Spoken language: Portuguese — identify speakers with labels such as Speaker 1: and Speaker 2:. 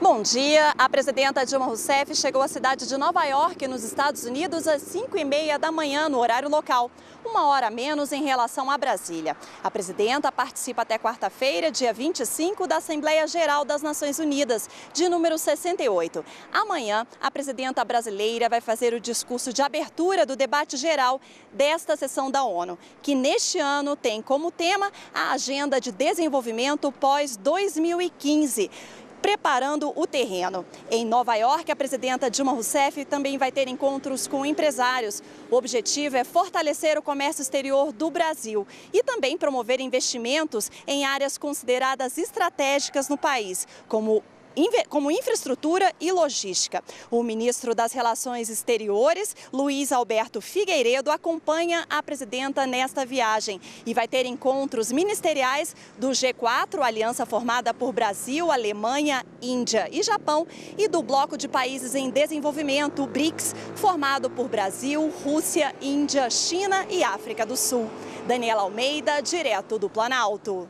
Speaker 1: bom dia. A presidenta Dilma Rousseff chegou à cidade de Nova York, nos Estados Unidos, às 5 e meia da manhã, no horário local. Uma hora a menos em relação a Brasília. A presidenta participa até quarta-feira, dia 25, da Assembleia Geral das Nações Unidas, de número 68. Amanhã, a presidenta brasileira vai fazer o discurso de abertura do debate geral desta sessão da ONU, que neste ano tem como tema a Agenda de Desenvolvimento pós-2015 preparando o terreno. Em Nova York, a presidenta Dilma Rousseff também vai ter encontros com empresários. O objetivo é fortalecer o comércio exterior do Brasil e também promover investimentos em áreas consideradas estratégicas no país, como como infraestrutura e logística. O ministro das Relações Exteriores, Luiz Alberto Figueiredo, acompanha a presidenta nesta viagem e vai ter encontros ministeriais do G4, aliança formada por Brasil, Alemanha, Índia e Japão, e do Bloco de Países em Desenvolvimento, BRICS, formado por Brasil, Rússia, Índia, China e África do Sul. Daniela Almeida, direto do Planalto.